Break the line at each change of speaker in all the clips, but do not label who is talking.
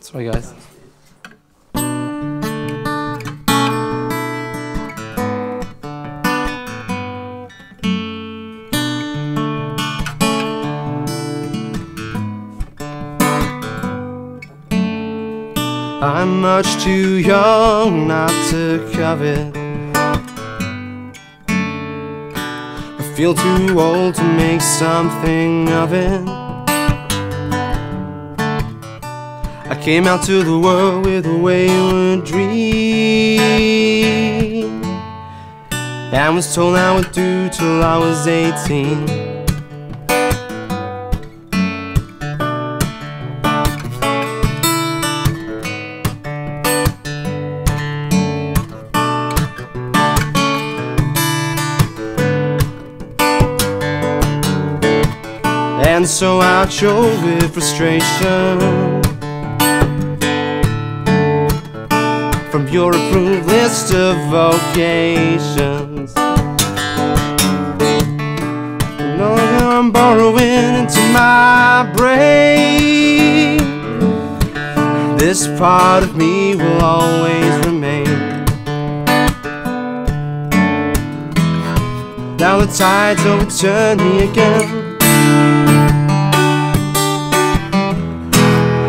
Sorry, guys. I'm much too young not to covet. I feel too old to make something of it. I came out to the world with a wayward dream and was told I would do till I was 18. And so I chose with frustration From your approved list of vocations. No, I'm borrowing into my brain. This part of me will always remain. Now the tides overturn me again.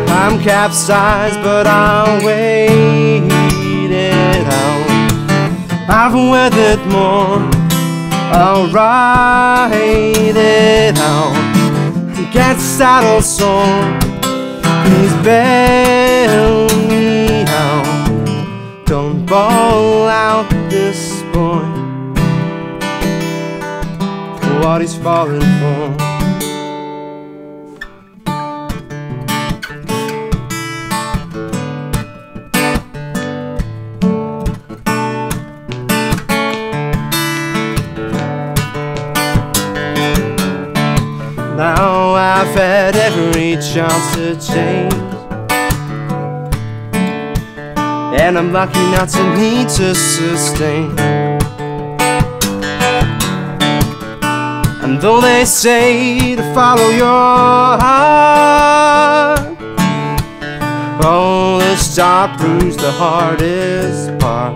I'm capsized, but I'll wait. I've weathered more, I'll ride it out. Get saddle sore, please bail me out. Don't bawl out this boy what he's falling for. Now I've had every chance to change. And I'm lucky not to need to sustain. And though they say to follow your heart Oh, this job proves the hardest part.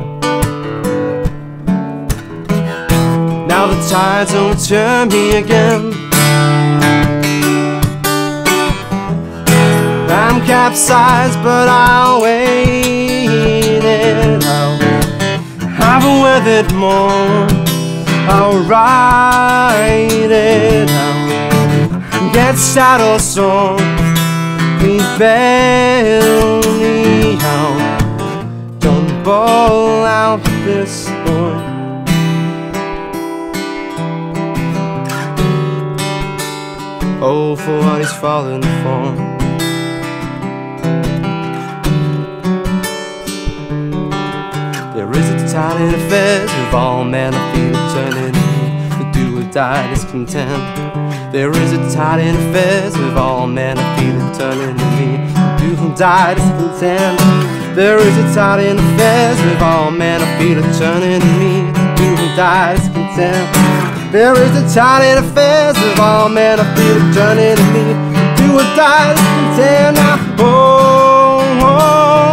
Now the tides don't turn me again I'm capsized, but I'll wait it out. I've weathered more, I'll ride it out. Get saddle sore, please bail me out. Don't bawl out this boy. For what he's fallen for. There is a tide in affairs of all men I feel eternity The do or die discontent. There is a tide in affairs of all men I feel eternity The do or die discontent. There is a tide in the affairs of all men I feel eternity The do or die discontent there is a tiny affairs of all men I feel turning me to a die to I Oh, oh.